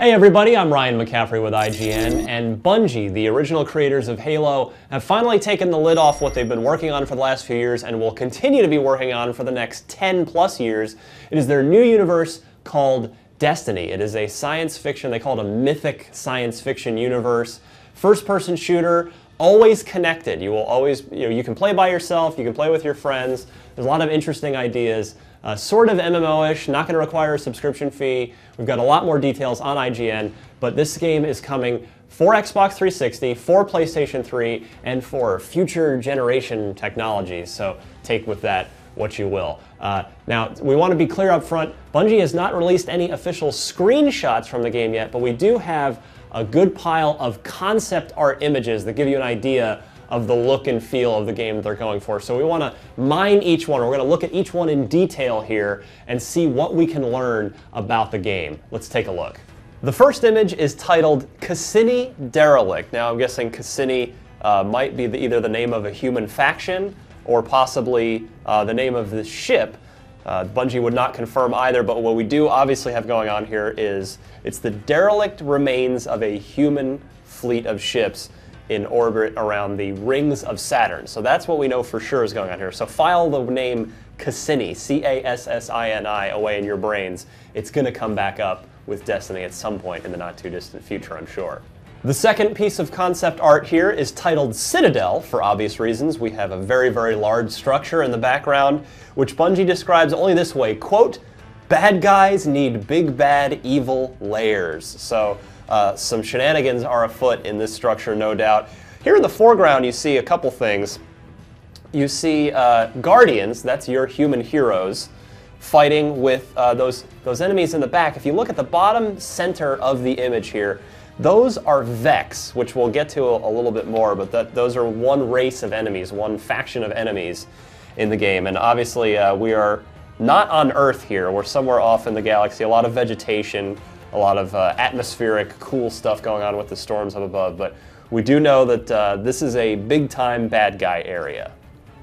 Hey everybody, I'm Ryan McCaffrey with IGN, and Bungie, the original creators of Halo, have finally taken the lid off what they've been working on for the last few years and will continue to be working on for the next 10 plus years. It is their new universe called Destiny. It is a science fiction, they call it a mythic science fiction universe, first person shooter, always connected. You will always, you know, you can play by yourself, you can play with your friends. There's a lot of interesting ideas. Uh, sort of MMO-ish, not going to require a subscription fee. We've got a lot more details on IGN, but this game is coming for Xbox 360, for PlayStation 3, and for future generation technologies. So take with that what you will. Uh, now, we want to be clear up front, Bungie has not released any official screenshots from the game yet, but we do have a good pile of concept art images that give you an idea of the look and feel of the game that they're going for. So we want to mine each one. We're going to look at each one in detail here and see what we can learn about the game. Let's take a look. The first image is titled Cassini Derelict. Now I'm guessing Cassini uh, might be the, either the name of a human faction or possibly uh, the name of the ship. Uh, Bungie would not confirm either, but what we do obviously have going on here is it's the derelict remains of a human fleet of ships in orbit around the rings of Saturn. So that's what we know for sure is going on here. So file the name Cassini, C-A-S-S-I-N-I, away in your brains. It's going to come back up with Destiny at some point in the not too distant future, I'm sure. The second piece of concept art here is titled Citadel, for obvious reasons. We have a very, very large structure in the background, which Bungie describes only this way, quote, bad guys need big bad evil layers. So uh, some shenanigans are afoot in this structure, no doubt. Here in the foreground, you see a couple things. You see uh, Guardians, that's your human heroes, fighting with uh, those, those enemies in the back. If you look at the bottom center of the image here, those are Vex, which we'll get to a, a little bit more, but that, those are one race of enemies, one faction of enemies in the game. And obviously, uh, we are not on Earth here. We're somewhere off in the galaxy, a lot of vegetation, a lot of uh, atmospheric, cool stuff going on with the storms up above. But we do know that uh, this is a big time bad guy area.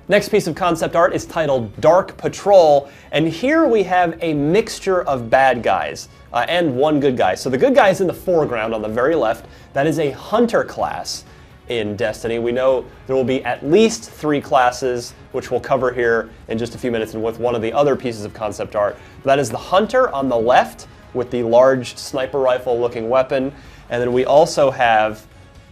Next piece of concept art is titled Dark Patrol, and here we have a mixture of bad guys uh, and one good guy. So the good guy is in the foreground on the very left. That is a hunter class in Destiny. We know there will be at least three classes, which we'll cover here in just a few minutes and with one of the other pieces of concept art. That is the hunter on the left, with the large sniper rifle looking weapon. And then we also have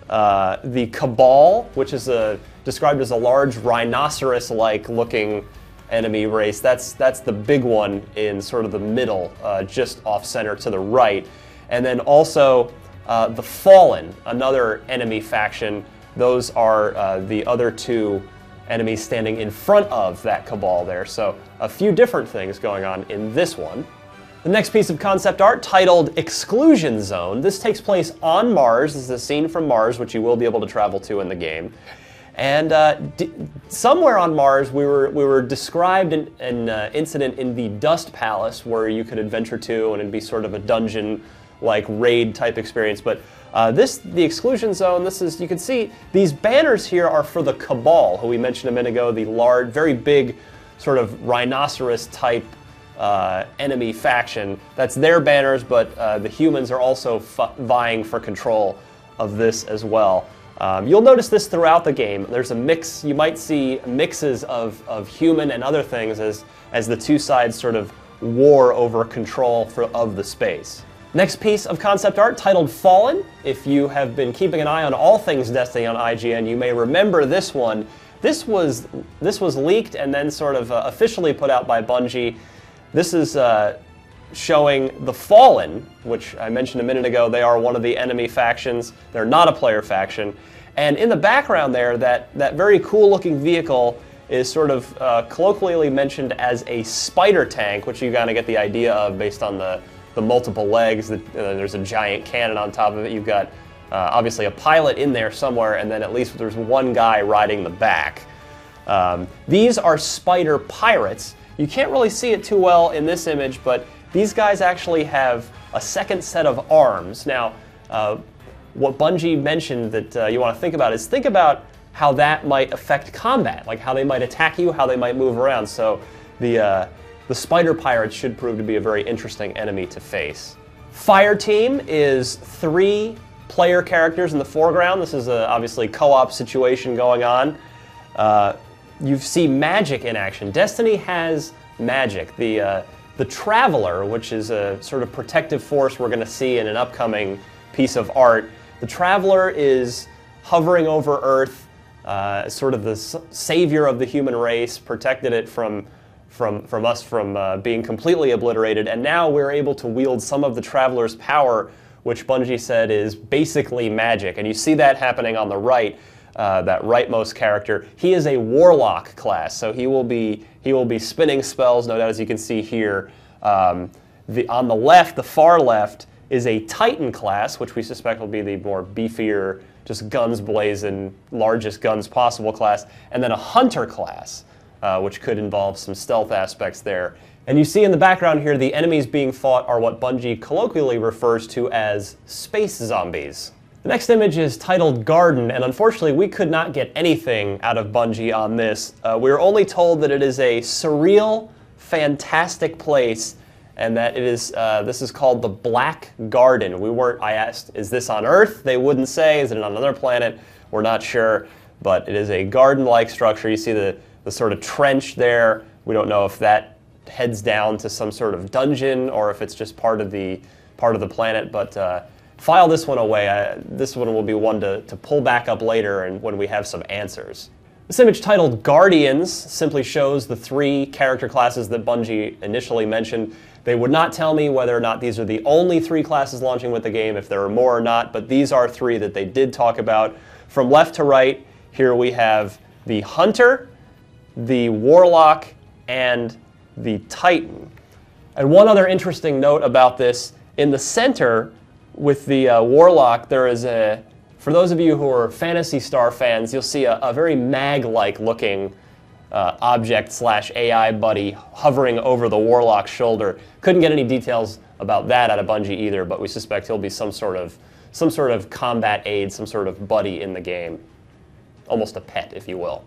uh, the Cabal, which is a, described as a large rhinoceros-like looking enemy race. That's, that's the big one in sort of the middle, uh, just off center to the right. And then also uh, the Fallen, another enemy faction. Those are uh, the other two enemies standing in front of that Cabal there. So a few different things going on in this one. The next piece of concept art, titled Exclusion Zone, this takes place on Mars. This is a scene from Mars, which you will be able to travel to in the game. And uh, somewhere on Mars, we were, we were described an, uh, incident in the Dust Palace where you could adventure to and it'd be sort of a dungeon like raid type experience. But uh, this, the exclusion zone, this is, you can see these banners here are for the Cabal, who we mentioned a minute ago, the large, very big sort of rhinoceros type uh, enemy faction. That's their banners, but uh, the humans are also vying for control of this as well. Um, you'll notice this throughout the game. There's a mix, you might see mixes of, of human and other things as, as the two sides sort of war over control for, of the space. Next piece of concept art titled Fallen. If you have been keeping an eye on all things Destiny on IGN, you may remember this one. This was, this was leaked and then sort of uh, officially put out by Bungie this is uh, showing the Fallen, which I mentioned a minute ago. They are one of the enemy factions. They're not a player faction. And in the background there, that, that very cool looking vehicle is sort of uh, colloquially mentioned as a spider tank, which you kind of get the idea of based on the, the multiple legs. uh, there's a giant cannon on top of it. You've got uh, obviously a pilot in there somewhere, and then at least there's one guy riding the back. Um, these are spider pirates, you can't really see it too well in this image, but these guys actually have a second set of arms. Now, uh, what Bungie mentioned that uh, you want to think about is think about how that might affect combat, like how they might attack you, how they might move around. So the, uh, the spider pirates should prove to be a very interesting enemy to face. Fire Team is three player characters in the foreground. This is a obviously co-op situation going on. Uh, you see magic in action. Destiny has magic. The uh, the Traveler, which is a sort of protective force we're going to see in an upcoming piece of art. The Traveler is hovering over Earth, uh, sort of the savior of the human race, protected it from from, from us from uh, being completely obliterated, and now we're able to wield some of the Traveler's power, which Bungie said is basically magic. And you see that happening on the right, uh, that rightmost character. He is a Warlock class, so he will be, he will be spinning spells, no doubt, as you can see here. Um, the, on the left, the far left, is a Titan class, which we suspect will be the more beefier, just guns blazing, largest guns possible class, and then a Hunter class uh, which could involve some stealth aspects there. And you see in the background here, the enemies being fought are what Bungie colloquially refers to as space zombies. The next image is titled Garden, and unfortunately we could not get anything out of Bungie on this. Uh, we were only told that it is a surreal, fantastic place, and that it is, uh, this is called the Black Garden. We weren't, I asked, is this on Earth? They wouldn't say, is it on another planet? We're not sure, but it is a garden-like structure. You see the the sort of trench there. We don't know if that heads down to some sort of dungeon or if it's just part of the part of the planet. But uh, file this one away. I, this one will be one to, to pull back up later and when we have some answers. This image titled Guardians simply shows the three character classes that Bungie initially mentioned. They would not tell me whether or not these are the only three classes launching with the game, if there are more or not, but these are three that they did talk about. From left to right, here we have the Hunter, the Warlock, and the Titan. And one other interesting note about this, in the center with the uh, Warlock, there is a, for those of you who are Phantasy Star fans, you'll see a, a very mag-like looking uh, object slash AI buddy hovering over the Warlock's shoulder. Couldn't get any details about that out of Bungie either, but we suspect he'll be some sort of some sort of combat aid, some sort of buddy in the game. Almost a pet, if you will.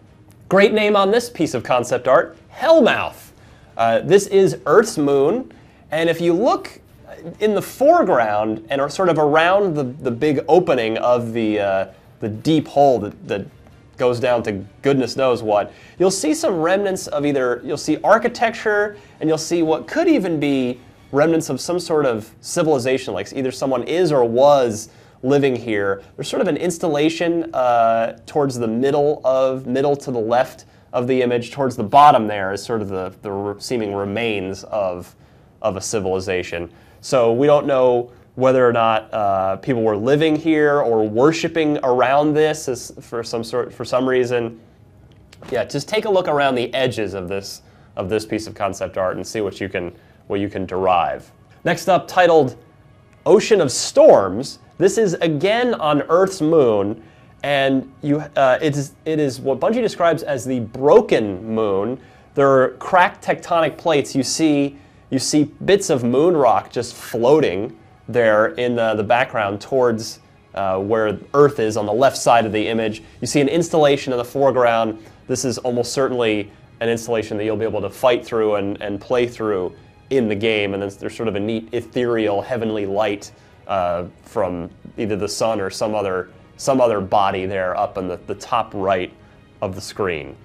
Great name on this piece of concept art, Hellmouth. Uh, this is Earth's moon, and if you look in the foreground and are sort of around the, the big opening of the, uh, the deep hole that, that goes down to goodness knows what, you'll see some remnants of either, you'll see architecture and you'll see what could even be remnants of some sort of civilization, like either someone is or was living here. There's sort of an installation uh, towards the middle of, middle to the left of the image. Towards the bottom there is sort of the, the seeming remains of, of a civilization. So we don't know whether or not uh, people were living here or worshiping around this for some sort for some reason. Yeah, just take a look around the edges of this of this piece of concept art and see what you can what you can derive. Next up, titled Ocean of Storms, this is again on Earth's moon, and you, uh, it, is, it is what Bungie describes as the broken moon. There are cracked tectonic plates. You see, you see bits of moon rock just floating there in the, the background towards uh, where Earth is on the left side of the image. You see an installation in the foreground. This is almost certainly an installation that you'll be able to fight through and, and play through in the game. And then there's sort of a neat ethereal heavenly light uh, from either the sun or some other, some other body there up in the, the top right of the screen.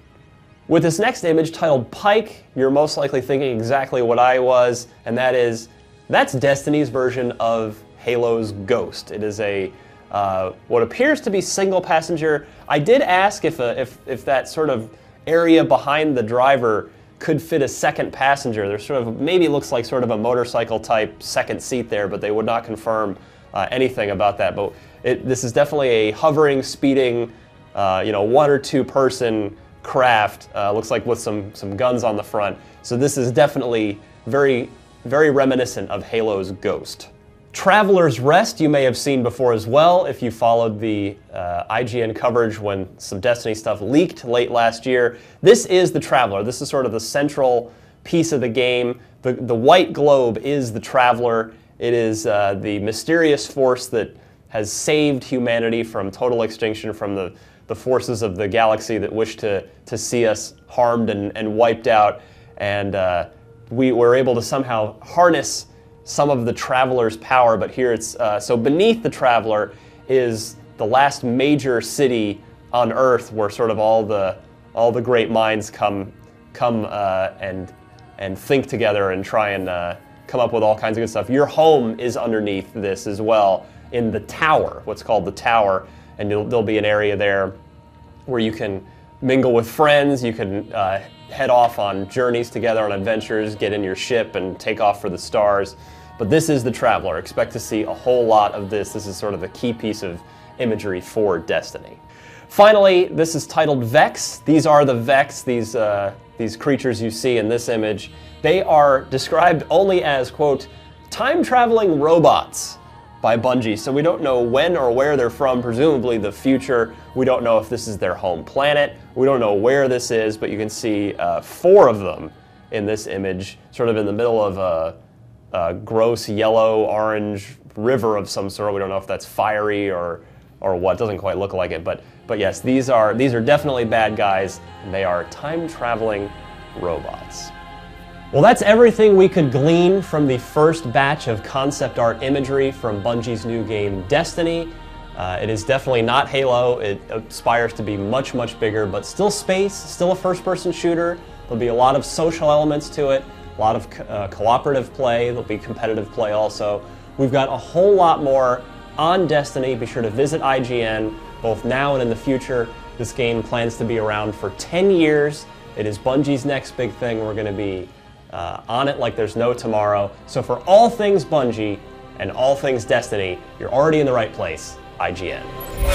With this next image titled Pike, you're most likely thinking exactly what I was, and that is, that's Destiny's version of Halo's Ghost. It is a uh, what appears to be single passenger. I did ask if, a, if, if that sort of area behind the driver could fit a second passenger. There's sort of, maybe looks like sort of a motorcycle type second seat there, but they would not confirm uh, anything about that. But it, this is definitely a hovering, speeding, uh, you know, one or two person craft. Uh, looks like with some, some guns on the front. So this is definitely very, very reminiscent of Halo's Ghost. Traveler's Rest you may have seen before as well if you followed the uh, IGN coverage when some Destiny stuff leaked late last year. This is the Traveler. This is sort of the central piece of the game. The, the white globe is the Traveler. It is uh, the mysterious force that has saved humanity from total extinction from the, the forces of the galaxy that wish to, to see us harmed and, and wiped out. And uh, we were able to somehow harness some of the Traveler's power, but here it's uh, so beneath the Traveler is the last major city on Earth where sort of all the all the great minds come come uh, and and think together and try and uh, come up with all kinds of good stuff. Your home is underneath this as well in the tower, what's called the tower, and there'll be an area there where you can mingle with friends. You can uh, head off on journeys together on adventures, get in your ship, and take off for the stars. But this is the Traveler. Expect to see a whole lot of this. This is sort of the key piece of imagery for Destiny. Finally, this is titled Vex. These are the Vex, these, uh, these creatures you see in this image. They are described only as, quote, time-traveling robots by Bungie. So we don't know when or where they're from, presumably the future. We don't know if this is their home planet. We don't know where this is, but you can see uh, four of them in this image, sort of in the middle of a, a gross yellow orange river of some sort. We don't know if that's fiery or or what. Doesn't quite look like it, but but yes, these are these are definitely bad guys, and they are time traveling robots. Well, that's everything we could glean from the first batch of concept art imagery from Bungie's new game, Destiny. Uh, it is definitely not Halo. It aspires to be much, much bigger, but still space, still a first-person shooter. There'll be a lot of social elements to it, a lot of co uh, cooperative play. There'll be competitive play also. We've got a whole lot more on Destiny. Be sure to visit IGN, both now and in the future. This game plans to be around for 10 years. It is Bungie's next big thing. We're going to be uh, on it like there's no tomorrow. So for all things Bungie and all things Destiny, you're already in the right place, IGN.